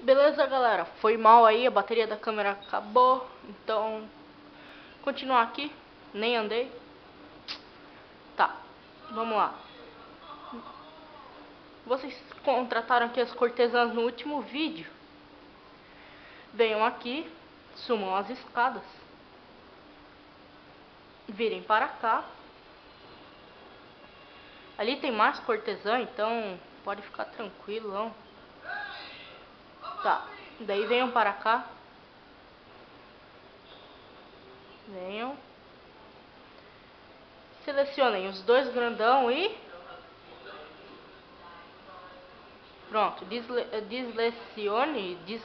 Beleza, galera? Foi mal aí, a bateria da câmera acabou. Então, continuar aqui. Nem andei. Tá, vamos lá. Vocês contrataram aqui as cortesãs no último vídeo. Venham aqui, sumam as escadas. Virem para cá. Ali tem mais cortesã, então pode ficar tranquilo. Tá, daí venham para cá. Venham. Selecionem os dois grandão e... Pronto, desle deslecione, des...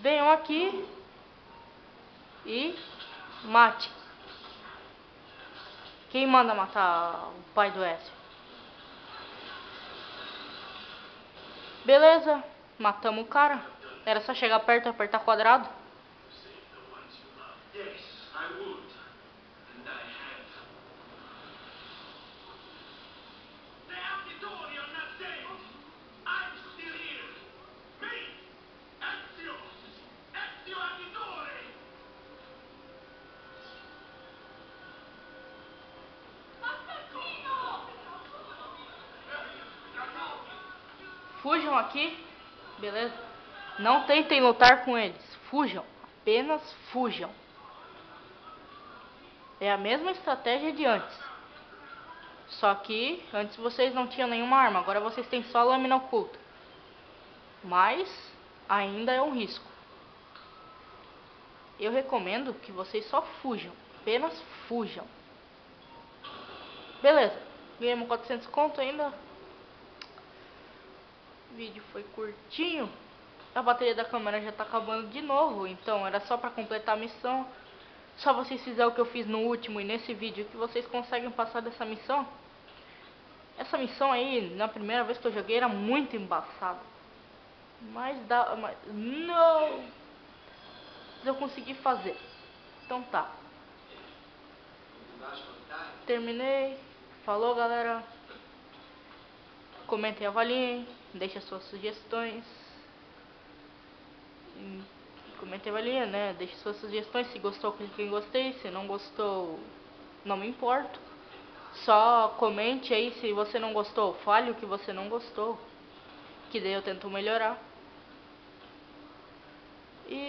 Venham aqui e mate. Quem manda matar o pai do Écio? Beleza, matamos o cara. Era só chegar perto e apertar quadrado. Fujam aqui, beleza? Não tentem lutar com eles. Fujam, apenas fujam. É a mesma estratégia de antes. Só que antes vocês não tinham nenhuma arma, agora vocês têm só lâmina oculta. Mas ainda é um risco. Eu recomendo que vocês só fujam, apenas fujam. Beleza, ganhamos 400 conto ainda, vídeo foi curtinho. A bateria da câmera já tá acabando de novo, então era só para completar a missão. Só vocês fizerem o que eu fiz no último e nesse vídeo que vocês conseguem passar dessa missão. Essa missão aí, na primeira vez que eu joguei, era muito embaçada. Mas dá... Mas, não! Mas eu consegui fazer. Então tá. Terminei. Falou, galera. Comentem e avaliem deixa suas sugestões. Comente avalia, né? Deixe suas sugestões. Se gostou, clique em gostei. Se não gostou, não me importo. Só comente aí se você não gostou. Fale o que você não gostou. Que daí eu tento melhorar. E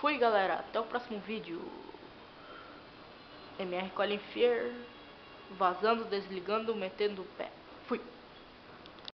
fui galera, até o próximo vídeo. MR Colin Fear, vazando, desligando, metendo o pé. Fui.